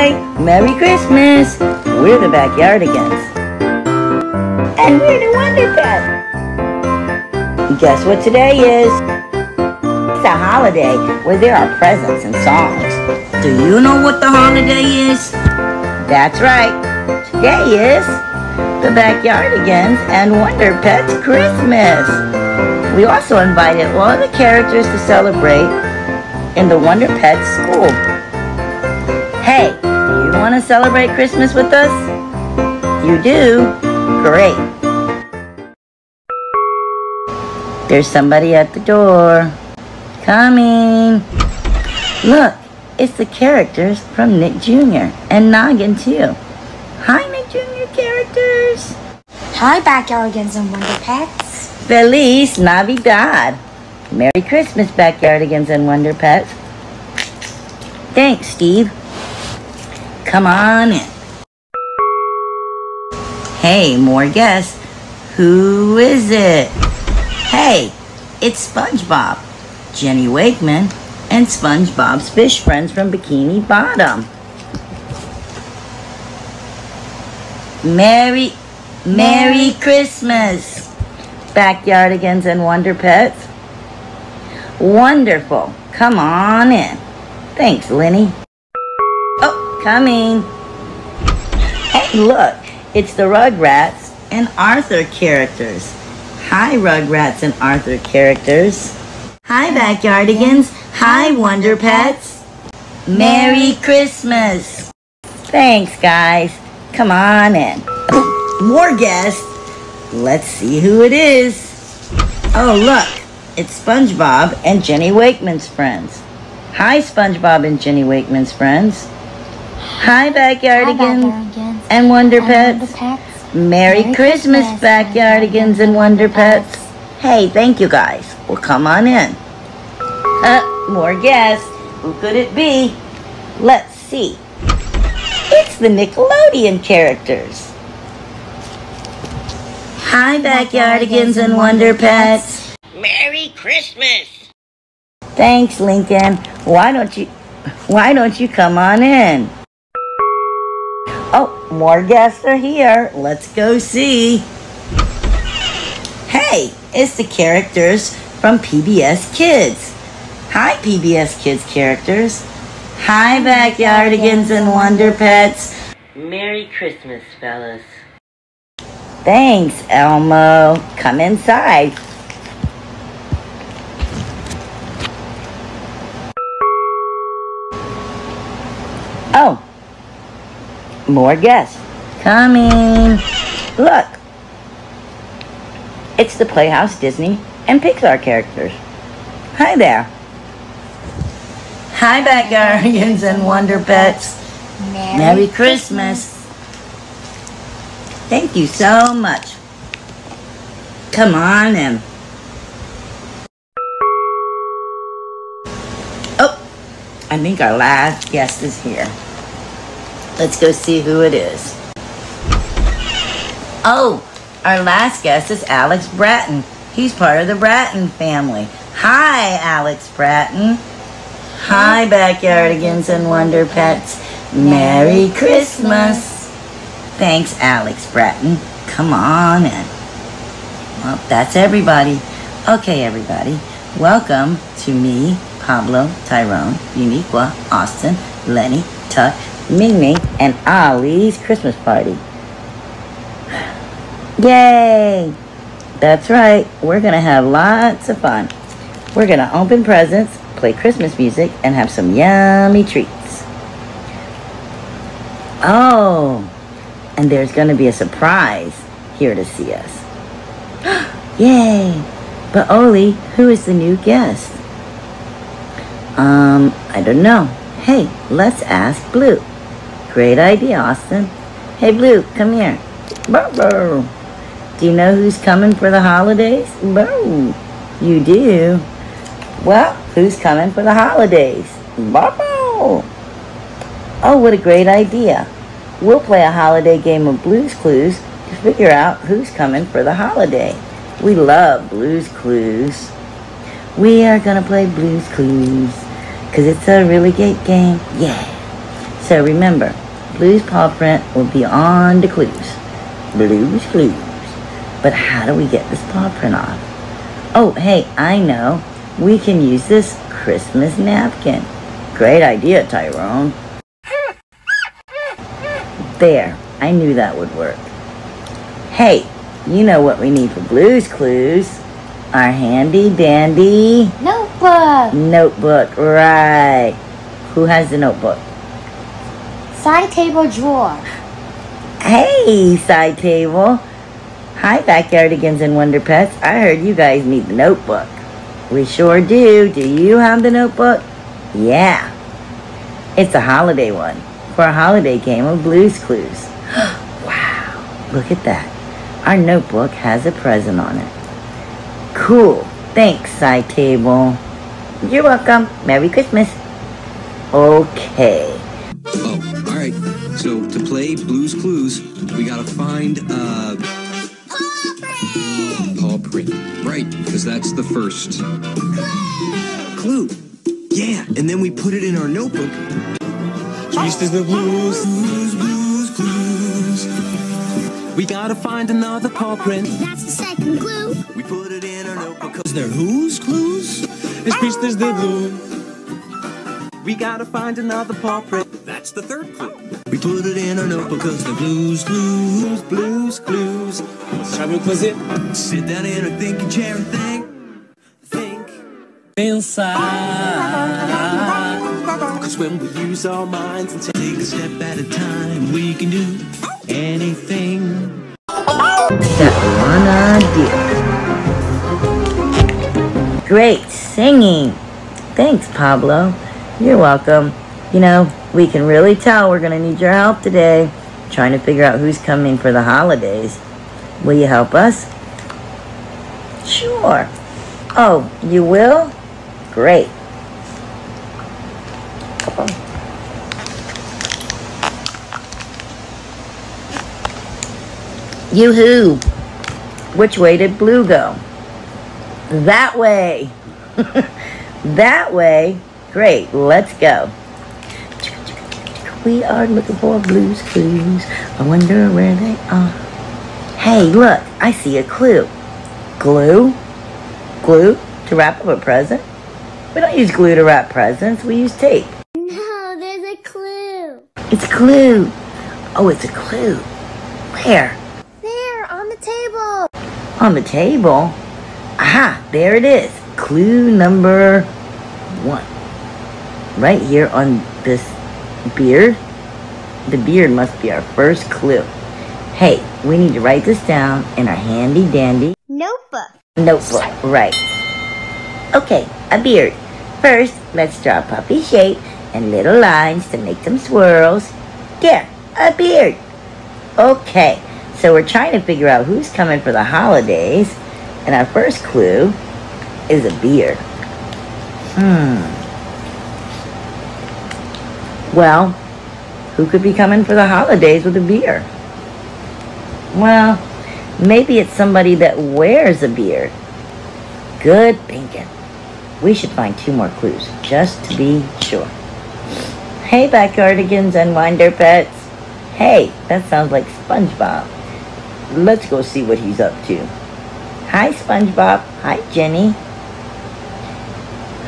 Merry Christmas! We're the Backyardigans. And we're the Wonder Pets. Guess what today is? It's a holiday where there are presents and songs. Do you know what the holiday is? That's right. Today is the Backyardigans and Wonder Pets Christmas. We also invited all the characters to celebrate in the Wonder Pets school. Hey, do you want to celebrate Christmas with us? You do? Great. There's somebody at the door. Coming. Look, it's the characters from Nick Jr. and Noggin too. Hi, Nick Jr. characters. Hi, Backyardigans and Wonder Pets. Feliz Navidad. Merry Christmas, Backyardigans and Wonder Pets. Thanks, Steve. Come on in. Hey, more guests. Who is it? Hey, it's SpongeBob, Jenny Wakeman, and SpongeBob's fish friends from Bikini Bottom. Merry, Merry Christmas, Backyardigans and Wonder Pets. Wonderful. Come on in. Thanks, Linny. Coming. Hey, look. It's the Rugrats and Arthur characters. Hi, Rugrats and Arthur characters. Hi, Backyardigans. Hi, Wonder Pets. Merry Christmas. Thanks, guys. Come on in. More guests. Let's see who it is. Oh, look. It's SpongeBob and Jenny Wakeman's friends. Hi, SpongeBob and Jenny Wakeman's friends. Hi, Backyardigans Backyardigans and Wonder and Pets. Wonder Pets. Merry, Merry Christmas, Christmas, Backyardigans and Wonder Pets. Hey, thank you guys. Well, come on in. Uh, more guests. Who could it be? Let's see. It's the Nickelodeon characters. Hi, Backyardigans and Wonder Pets. Merry Christmas. Thanks, Lincoln. Why don't you, why don't you come on in? More guests are here. Let's go see. Hey, it's the characters from PBS Kids. Hi, PBS Kids characters. Hi, Backyardigans and Wonder Pets. Merry Christmas, fellas. Thanks, Elmo. Come inside. Oh, more guests. Coming. Look. It's the Playhouse Disney and Pixar characters. Hi there. Hi, Backyardigans and Wonder Pets. Merry Christmas. Thank you so much. Come on in. Oh, I think our last guest is here. Let's go see who it is. Oh, our last guest is Alex Bratton. He's part of the Bratton family. Hi, Alex Bratton. Hi, Backyardigans and Wonder Pets. Merry Christmas. Thanks, Alex Bratton. Come on in. Well, that's everybody. Okay, everybody. Welcome to me, Pablo, Tyrone, Uniqua, Austin, Linny, Tuck, Ming, and Ollie's Christmas party. Yay! That's right. We're going to have lots of fun. We're going to open presents, play Christmas music, and have some yummy treats. Oh, and there's going to be a surprise here to see us. Yay! But Ollie, who is the new guest? Um, I don't know. Hey, let's ask Blue. Great idea, Austin. Hey, Blue, come here. Burr, burr. Do you know who's coming for the holidays? Burr. You do? Well, who's coming for the holidays? Burr. Oh, what a great idea. We'll play a holiday game of Blues Clues to figure out who's coming for the holiday. We love Blues Clues. We are going to play Blues Clues because it's a really great game. Yeah. So remember, Blue's paw print will be on the clues. Blue's clues. But how do we get this paw print off? Oh, hey, I know. We can use this Christmas napkin. Great idea, Tyrone. There, I knew that would work. Hey, you know what we need for Blue's Clues. Our handy dandy Notebook. notebook, right. Who has the notebook? Side table drawer. Hey, side table. Hi, Backyardigans and Wonder Pets. I heard you guys need the notebook. We sure do. Do you have the notebook? Yeah. It's a holiday one for a holiday game of Blues Clues. wow, look at that. Our notebook has a present on it. Cool. Thanks, side table. You're welcome. Merry Christmas. Okay. All right. So to play Blues Clues, we gotta find uh paw print. Paw print, right, because that's the first clue. Yeah, and then we put it in our notebook. East is the blues, blues, blues, clues. We gotta find another paw print. That's the second clue. We put it in our notebook. Cause they're whose clues? It's East is the blue. We gotta find another paw print. That's the third clue. We put it in our notebook because the blues clues. Blues, clues. Shall we quiz it? Sit down in a thinking chair and think. Think. Inside. Cause when we use our minds and take Take a step at a time. We can do anything. That wanna do. Great singing. Thanks, Pablo. You're welcome. You know, we can really tell we're gonna need your help today, trying to figure out who's coming for the holidays. Will you help us? Sure. Oh, you will? Great. Yoo-hoo! Which way did blue go? That way. that way. Great, let's go. We are looking for blues clues. I wonder where they are. Hey, look, I see a clue. Glue? Glue to wrap up a present? We don't use glue to wrap presents, we use tape. No, there's a clue. It's a clue. Oh, it's a clue. Where? There, on the table. On the table? Aha, there it is. Clue number one. Right here on this beard. The beard must be our first clue. Hey, we need to write this down in our handy dandy Notebook. notebook. Right. Okay, a beard. First, let's draw a puppy shape and little lines to make them swirls. There, a beard. Okay, so we're trying to figure out who's coming for the holidays, and our first clue is a beard. Hmm. Well, who could be coming for the holidays with a beard? Well, maybe it's somebody that wears a beard. Good thinking. We should find two more clues, just to be sure. Hey, backyardigans and wonder pets. Hey, that sounds like SpongeBob. Let's go see what he's up to. Hi, SpongeBob. Hi, Jenny.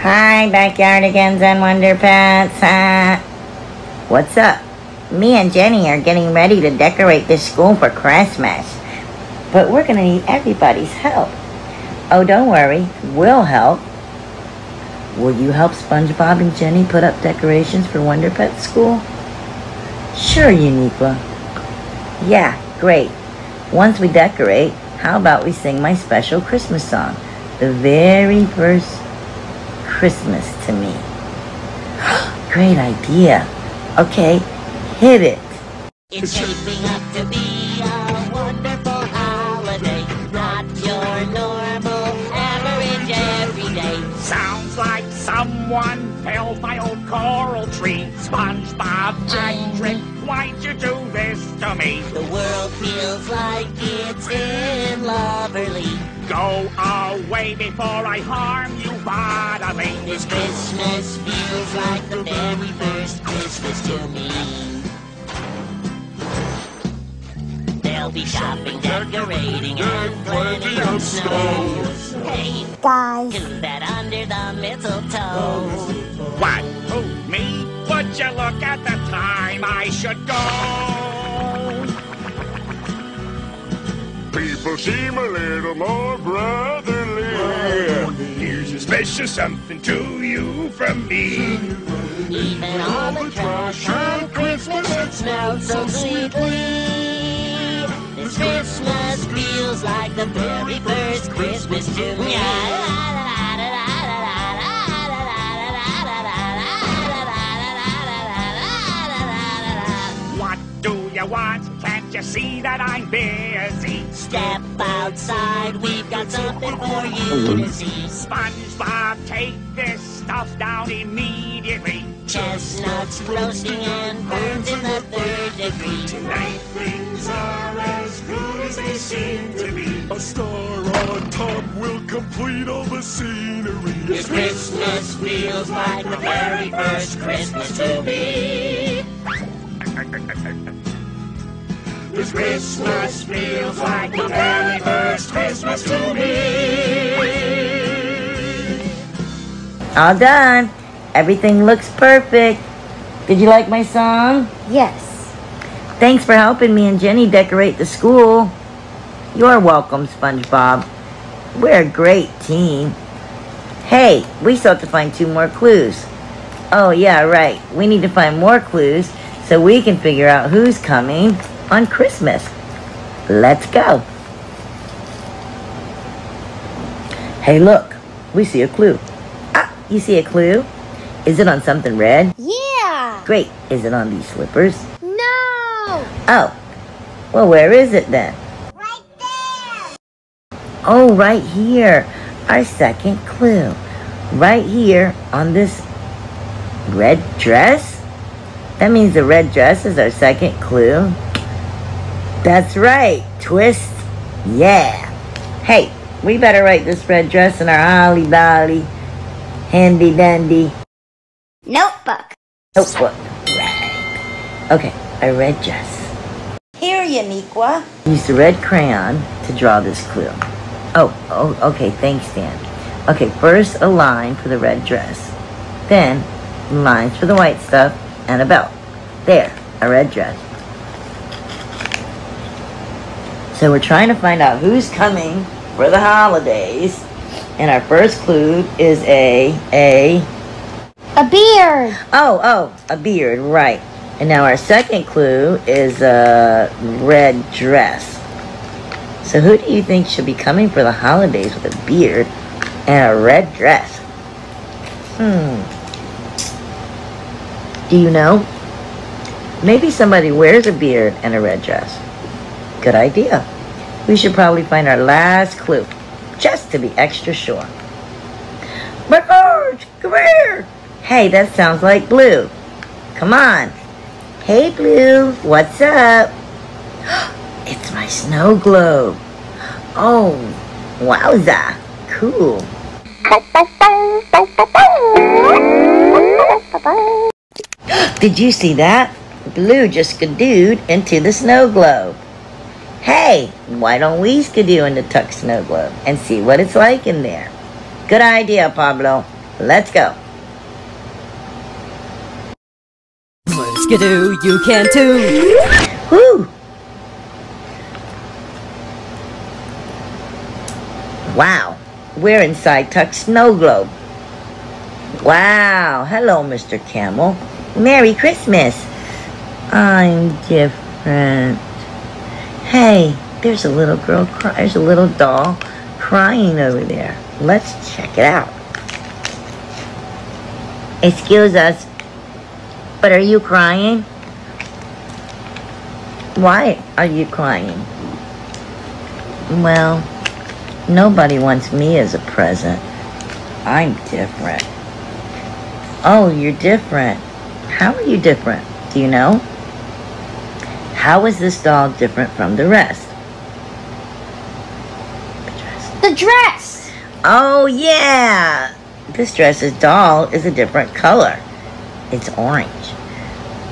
Hi, backyardigans and wonder pets. What's up? Me and Jenny are getting ready to decorate this school for Christmas. But we're gonna need everybody's help. Oh, don't worry. We'll help. Will you help SpongeBob and Jenny put up decorations for Wonder Pet School? Sure, Uniqua. Yeah, great. Once we decorate, how about we sing my special Christmas song? The very first Christmas to me. Great idea. Okay, hit it. It's shaping up to be a wonderful holiday, not your normal average everyday. Sounds like someone felled my old coral tree. SpongeBob, I drink Why'd you do this to me? The world feels like it's in loverly. Go away before I harm you bodily. This Christmas feels like be shopping, decorating, and plenty of snow. Hey, Guys, who's that under the mistletoe? What? Who? Me? Would you look at the time I should go? People seem a little more brotherly. Here's a special something to you from me. Even all the trash on Christmas it smells so sweetly. This Christmas feels like the very first Christmas to me. What do you want? Can't you see that I'm busy? Step outside, we've got something for you to see. SpongeBob, take this stuff down immediately. Chestnuts roasting and burns in the third degree. Tonight things are as good as they seem to be. A star on top will complete all the scenery. This Christmas feels like the very first Christmas to me. This Christmas feels like the very first Christmas to me. All done. Everything looks perfect. Did you like my song? yes. Thanks for helping me and Jenny decorate the school. You're welcome, SpongeBob. We're a great team. Hey, we still have to find two more clues. Oh, yeah, right. We need to find more clues so we can figure out who's coming on Christmas. Let's go. Hey, look. We see a clue. Ah, you see a clue? Is it on something red? Yeah. Great. Is it on these slippers? No. Oh, well, where is it then? Right there. Oh, right here. Our second clue. Right here on this red dress? That means the red dress is our second clue. That's right. Twist. Yeah. Hey, we better write this red dress in our holly dolly, handy dandy Notebook. notebook. Right. Okay, a red dress. Here, Uniqua. Use the red crayon to draw this clue. Oh, oh, okay, thanks, Dan. Okay, first a line for the red dress. Then lines for the white stuff and a belt. There, a red dress. So we're trying to find out who's coming for the holidays. And our first clue is a, a, A beard. Oh, oh, a beard, right. And now our second clue is a red dress. So who do you think should be coming for the holidays with a beard and a red dress? Hmm. Do you know? Maybe somebody wears a beard and a red dress. Good idea. We should probably find our last clue, just to be extra sure. But George, come here! Hey, that sounds like Blue. Come on. Hey, Blue, what's up? It's my snow globe. Oh, wowza. Cool. Did you see that? Blue just skidooed into the snow globe. Hey, why don't we skidoo into Tuck's snow globe and see what it's like in there? Good idea, Pablo. Let's go. Skidoo, you can too. Woo! Wow, we're inside Tuck's snow globe. Wow, hello, Mr. Camel. Merry Christmas. I'm different. Hey, there's a little girl, there's a little doll crying over there. Let's check it out. Excuse us, but are you crying? Why are you crying? Well, nobody wants me as a present. I'm different. Oh, you're different. How are you different? Do you know? How is this doll different from the rest? The dress. Oh, yeah! This dress's doll is a different color. It's orange.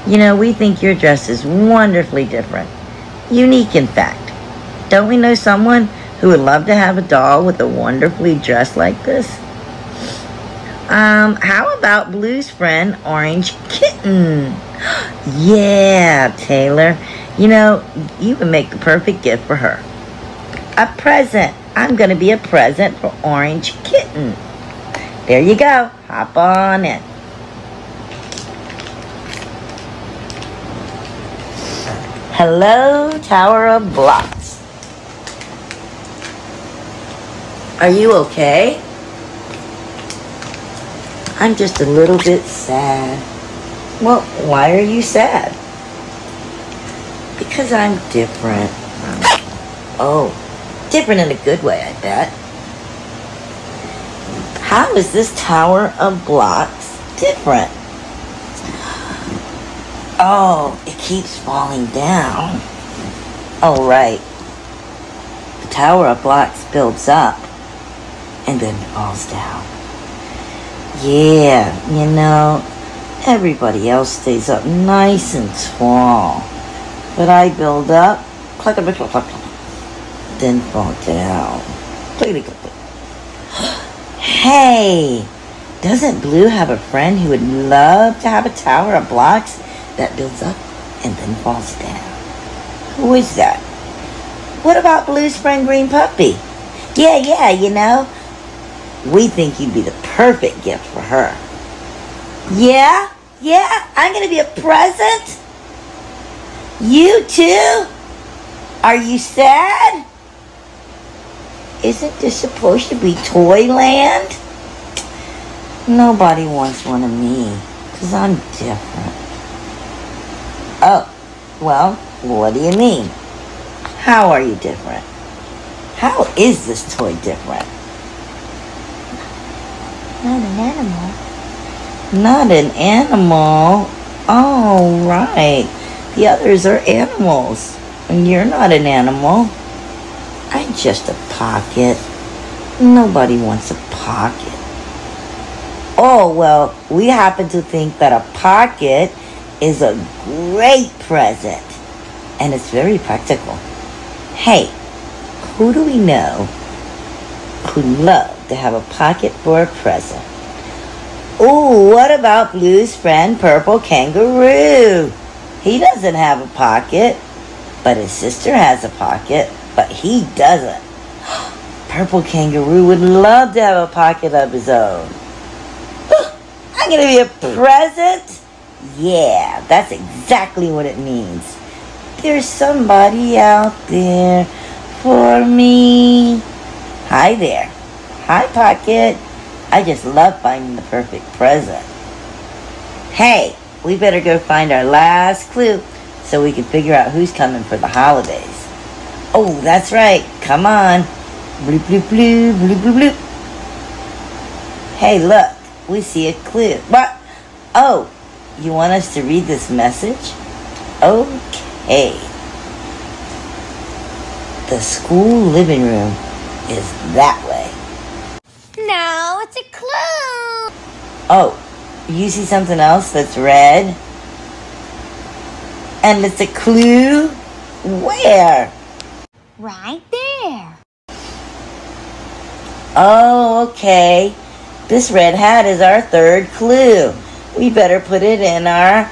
You know, we think your dress is wonderfully different. Unique, in fact. Don't we know someone who would love to have a doll with a wonderfully dressed like this? Um, how about Blue's friend, Orange Kitten? yeah, Taylor. You know, you would make the perfect gift for her. A present. I'm going to be a present for Orange Kitten. There you go. Hop on in. Hello, Tower of Blocks. Are you okay? I'm just a little bit sad. Well, why are you sad? Because I'm different. Oh, different in a good way, I bet. How is this tower of blocks different? Oh, it keeps falling down. Oh, right. The tower of blocks builds up and then falls down. Yeah, you know, everybody else stays up nice and tall. But I build up, clack, clack, clack, clack, then fall down. Hey, doesn't Blue have a friend who would love to have a tower of blocks that builds up and then falls down? Who is that? What about Blue Spring Green Puppy? Yeah, yeah, you know, we think you'd be the perfect gift for her. Yeah? Yeah? I'm going to be a present? You too? Are you sad? Isn't this supposed to be Toyland? Nobody wants one of me, because I'm different. Well, what do you mean? How are you different? How is this toy different? Not an animal. Not an animal. Oh, right. The others are animals. And you're not an animal. I'm just a pocket. Nobody wants a pocket. Oh, well, we happen to think that a pocket is a great present. And it's very practical. Hey, who do we know who'd love to have a pocket for a present? Ooh, what about Blue's friend Purple Kangaroo? He doesn't have a pocket, but his sister has a pocket, but he doesn't. Purple Kangaroo would love to have a pocket of his own. I'm gonna be a present? Yeah, that's exactly what it means. There's somebody out there for me. Hi there. Hi, Pocket. I just love finding the perfect present. Hey, we better go find our last clue so we can figure out who's coming for the holidays. Oh, that's right. Come on. Bloop, bloop, bloop, bloop, bloop, bloop. Hey, look. We see a clue. What? Oh, you want us to read this message? Okay. The school living room is that way. No, it's a clue. Oh, you see something else that's red? And it's a clue? Where? Right there. Oh, okay. This red hat is our third clue. We better put it in our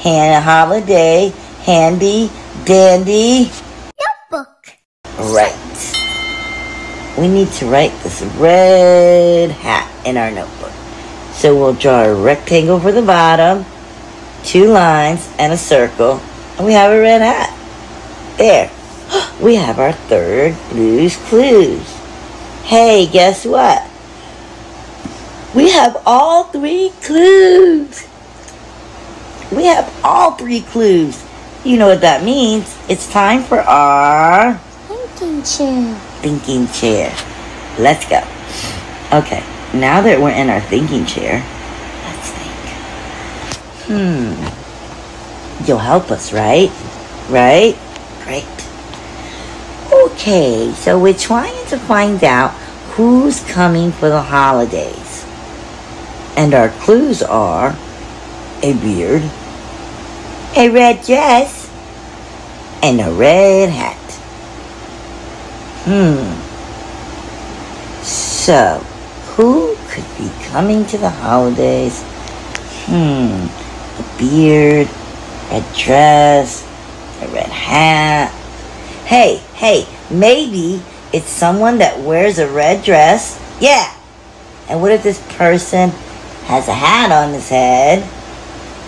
hand holiday handy dandy Notebook. right. We need to write this red hat in our notebook. So we'll draw a rectangle for the bottom, two lines, and a circle, and we have a red hat. There. We have our third Blues Clues. Hey, guess what? We have all three clues. We have all three clues. You know what that means. It's time for our Thinking chair. thinking chair. Let's go. Okay, now that we're in our thinking chair, let's think. Hmm. You'll help us, right? right? Great. Okay, so we're trying to find out who's coming for the holidays. And our clues are a beard, a red dress, and a red hat. Hmm. So, who could be coming to the holidays? Hmm. A beard, red dress, a red hat. Hey, hey, maybe it's someone that wears a red dress. Yeah. And what if this person has a hat on his head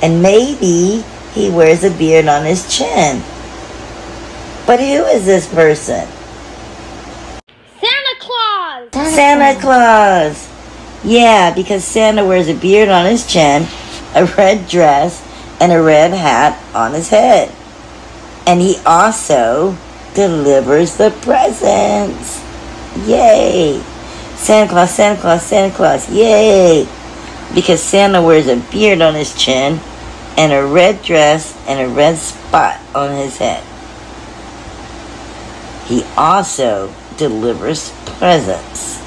and maybe he wears a beard on his chin? But who is this person? Santa Claus! Santa Claus. Yeah, because Santa wears a beard on his chin, a red dress, and a red hat on his head. And he also delivers the presents. Yay! Santa Claus, Santa Claus, Santa Claus, yay! Because Santa wears a beard on his chin and a red dress and a red spot on his head. He also delivers presents.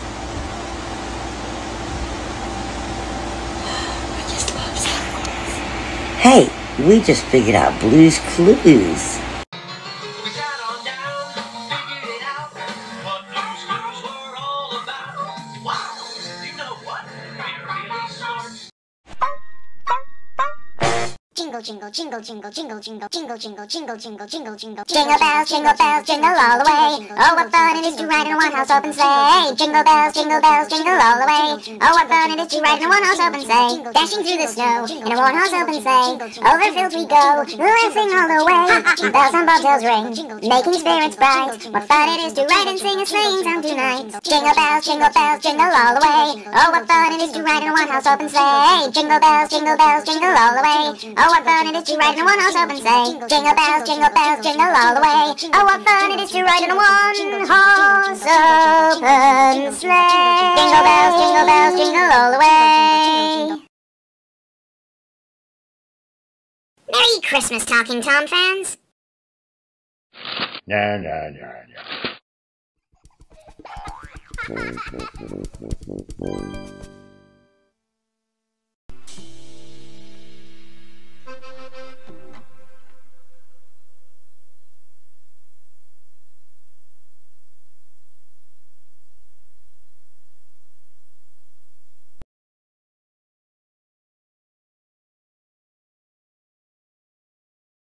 Hey, we just figured out Blue's Clues. Jingle, jingle, jingle, jingle, jingle, jingle, jingle, jingle, jingle, jingle, jingle, jingle. Jingle bells, jingle bells, jingle all the way. Oh, what fun it is to ride in a one-horse open sleigh. Jingle bells, jingle bells, jingle all the way. Oh, what fun it is to ride in a one-horse open sleigh. Dashing through the snow in a one-horse open sleigh. Over fields we go, laughing all the way. Bells and bobtails ring, making spirits bright. What fun it is to ride and sing a sleighing song tonight. Jingle bells, jingle bells, jingle all the way. Oh, what fun it is to ride in a one-horse open sleigh. Jingle bells, jingle bells, jingle all the way. Oh, what fun it is to ride in a one-horse open sleigh. Jingle bells, jingle bells, jingle all the way. Oh, what fun it is to ride in a one-horse open sleigh. Jingle bells, jingle bells, jingle all the way. Merry Christmas, Talking Tom fans. Nah, nah, nah, nah.